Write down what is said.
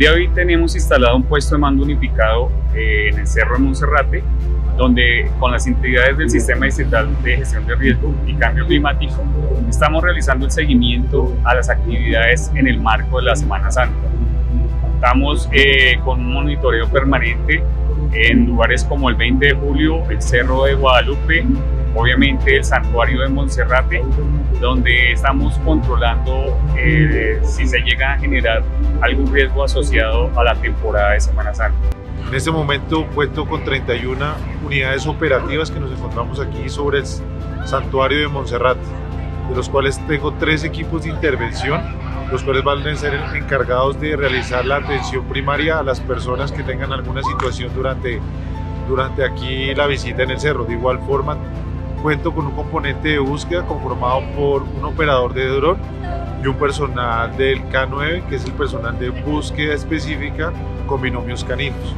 día de hoy tenemos instalado un puesto de mando unificado eh, en el Cerro de Monserrate, donde con las entidades del Sistema Distrital de Gestión de Riesgo y Cambio Climático estamos realizando el seguimiento a las actividades en el marco de la Semana Santa. Estamos eh, con un monitoreo permanente en lugares como el 20 de julio, el Cerro de Guadalupe, obviamente el Santuario de Monserrate, donde estamos controlando eh, si se llega a generar algún riesgo asociado a la temporada de Semana Santa. En este momento cuento con 31 unidades operativas que nos encontramos aquí sobre el Santuario de Monserrate, de los cuales tengo tres equipos de intervención, los cuales van a ser encargados de realizar la atención primaria a las personas que tengan alguna situación durante, durante aquí la visita en el cerro. De igual forma, cuento con un componente de búsqueda conformado por un operador de dron y un personal del K9, que es el personal de búsqueda específica con binomios caninos.